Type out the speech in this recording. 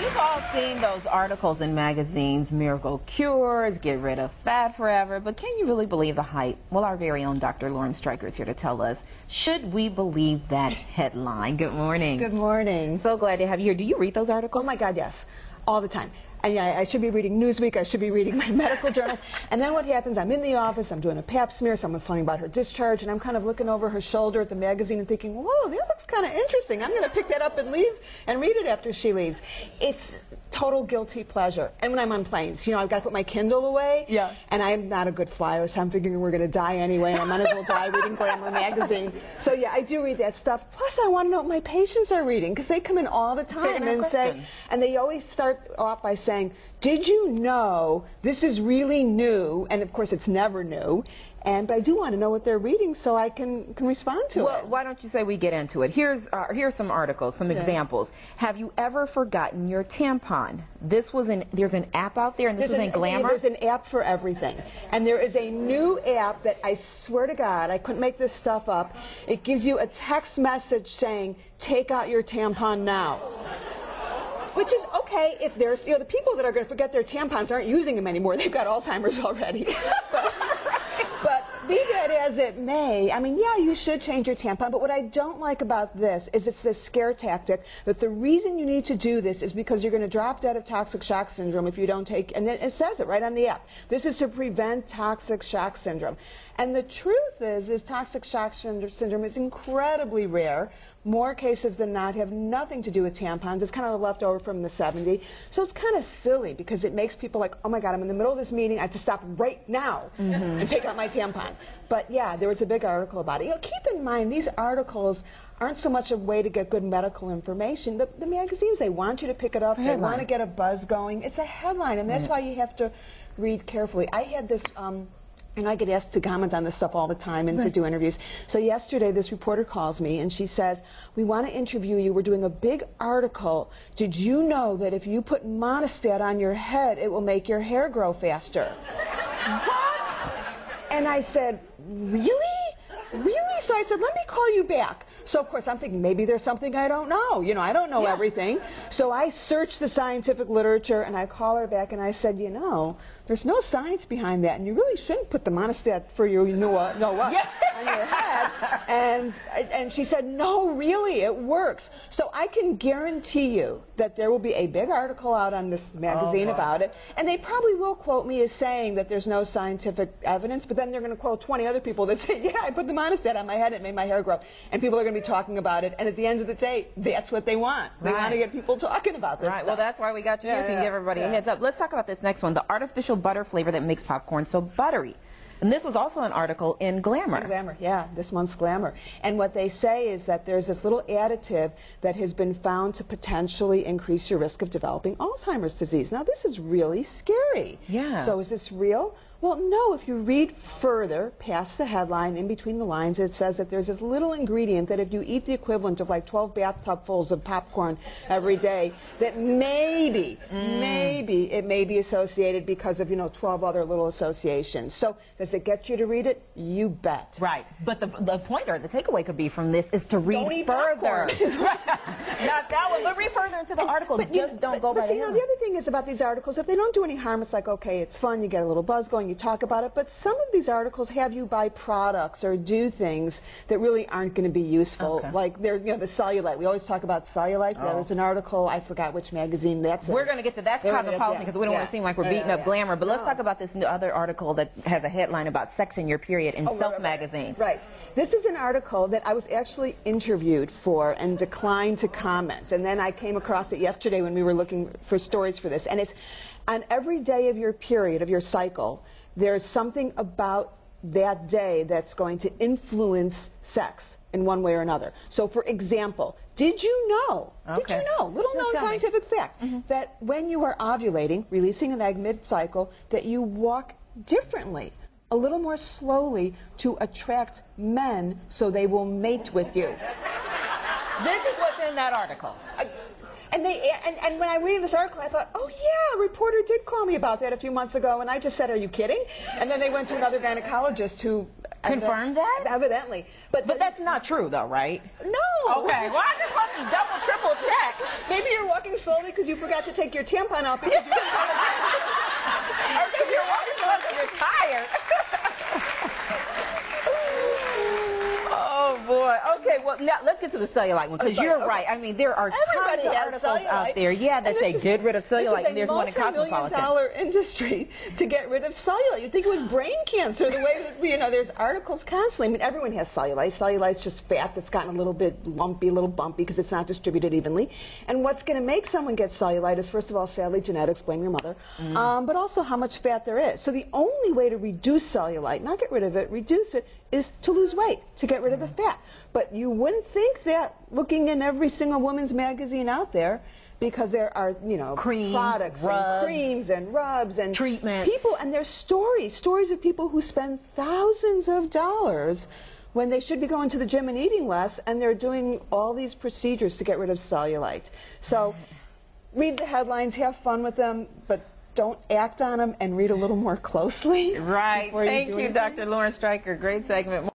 you've all seen those articles in magazines, miracle cures, get rid of fat forever, but can you really believe the hype? Well, our very own Dr. Lauren Streicher is here to tell us, should we believe that headline? Good morning. Good morning. So glad to have you here. Do you read those articles? Oh my God, yes. All the time. And yeah, I should be reading Newsweek, I should be reading my medical journals. And then what happens, I'm in the office, I'm doing a pap smear, someone's telling about her discharge, and I'm kind of looking over her shoulder at the magazine and thinking, whoa, that looks kind of interesting. I'm going to pick that up and leave and read it after she leaves. It's total guilty pleasure. And when I'm on planes, you know, I've got to put my Kindle away. Yeah. And I'm not a good flyer, so I'm figuring we're going to die anyway, and I might as well die reading Glamour magazine. So yeah, I do read that stuff. Plus, I want to know what my patients are reading, because they come in all the time and question. say, and they always start off by saying, did you know this is really new? And of course, it's never new. And but I do want to know what they're reading so I can, can respond to Well, it. Well, why don't you say we get into it? Here's uh, here's some articles, some Yeah. examples. Have you ever forgotten your tampon? This was in there's an app out there, and this There's is in an- Glamour. There's an app for everything. And there is a new app that I swear to God, I couldn't make this stuff up. It gives you a text message saying, take out your tampon now. Which is okay if there's, you know, the people that are going to forget their tampons aren't using them anymore. They've got Alzheimer's already. but, but be that as it may, I mean, yeah, you should change your tampon. But what I don't like about this is it's this scare tactic that the reason you need to do this is because you're going to drop dead of toxic shock syndrome if you don't take, and it, says it right on the app. This is to prevent toxic shock syndrome. And the truth is, is toxic shock syndrome is incredibly rare. More cases than not have nothing to do with tampons. It's kind of left over from the 70s. So it's kind of silly because it makes people like, oh my God, I'm in the middle of this meeting. I have to stop right now and take out my tampon. But yeah, there was a big article about it. You know, keep in mind, these articles aren't so much a way to get good medical information. The, the magazines, they want you to pick it up. They want to get a buzz going. It's a headline, and that's why you have to read carefully. I had this... Um, and I get asked to comment on this stuff all the time and to do interviews. So yesterday, this reporter calls me and she says, "We want to interview you. We're doing a big article. Did you know that if you put Monistat on your head, it will make your hair grow faster?" what? And I said, "Really? Really?" So I said, "Let me call you back." So of course I'm thinking maybe there's something I don't know. You know, I don't know everything. So I searched the scientific literature and I call her back and I said, "You know, there's no science behind that, and you really shouldn't put the Monistat for your you know what, know what on your head." And and she said, "No, really, it works." So I can guarantee you that there will be a big article out on this magazine oh, boy. about it, and they probably will quote me as saying that there's no scientific evidence, but then they're going to quote 20 other people that say, "Yeah, I put the Monistat on my head, it made my hair grow," and people are going to be talking about it. And at the end of the day, that's what they want. They want to get people talking about this. Right. Well, that's why we got you Yeah, here you yeah, give everybody a heads up. Let's talk about this next one, the artificial butter flavor that makes popcorn so buttery. And this was also an article in Glamour. Glamour, yeah, this month's Glamour. And what they say is that there's this little additive that has been found to potentially increase your risk of developing Alzheimer's disease. Now, this is really scary. Yeah. So is this real? Well, no. If you read further past the headline, in between the lines, it says that there's this little ingredient that if you eat the equivalent of like 12 bathtubfuls of popcorn every day, that maybe, mm. maybe it may be associated because of, you know, 12 other little associations. So does it get you to read it? You bet. Right. But the, the point or the takeaway could be from this is to read further. Not that one, but read further into the article. But you- Just don't but- go but by the you know, the other thing is about these articles, if they don't do any harm, it's like, okay, it's fun, you get a little buzz going, you talk about it, but some of these articles have you buy products or do things that really aren't going to be useful. Okay. Like, there, you know, the cellulite. We always talk about cellulite. There Oh. was an article, I forgot which magazine that's in. We're going to get to that Yeah, yeah, cosmopolitan yeah, because we don't want to seem like we're Yeah, beating yeah, up yeah. glamour. But let's talk about this new other article that has a headline about sex in your period in Oh, Self right, magazine. Right. This is an article that I was actually interviewed for and declined to comment. And then I came across it yesterday when we were looking for stories for this. And it's on every day of your period, of your cycle, there's something about that day that's going to influence sex in one way or another. So, for example, did you know, okay. did you know, little known scientific fact, mm-hmm. that when you are ovulating, releasing an egg mid-cycle, that you walk differently, a little more slowly to attract men so they will mate with you. This is what's in that article. I- And they and, and when I read this article, I thought, oh yeah, a reporter did call me about that a few months ago, and I just said, are you kidding? And then they went to another gynecologist who uh, Confirm that? Evidently. But, But that's not true, though, right? no. Okay. Well, I just want to double, triple check. Maybe you're walking slowly because you forgot to take your tampon out because you didn't have a Or if you're walking to us and you're tired. boy. Okay. Well, now let's get to the cellulite one because you're okay. right. I mean, there are Everybody tons of articles cellulite. out there, yeah, that say is- get rid of cellulite, and there's one in Cosmopolitan. dollar industry to get rid of cellulite. You'd think it was brain cancer. The way that, you know, there's articles constantly. I mean, everyone has cellulite. Cellulite's just fat that's gotten a little bit lumpy, a little bumpy because it's not distributed evenly. And what's going to make someone get cellulite is first of all, sadly, genetics. Blame your mother. Mm-hmm. Um, but also how much fat there is. So the only way to reduce cellulite, not get rid of it, reduce it, is to lose weight, to get rid of the Mm-hmm. fat. But you wouldn't think that looking in every single woman's magazine out there because there are, you know, Creams, products rubs. and creams and rubs and Treatments. people and there's stories, stories of people who spend thousands of dollars when they should be going to the gym and eating less and they're doing all these procedures to get rid of cellulite. So read the headlines, have fun with them, but don't act on them and read a little more closely. Right. before you Thank you. Dr. Lauren Streicher. Great segment.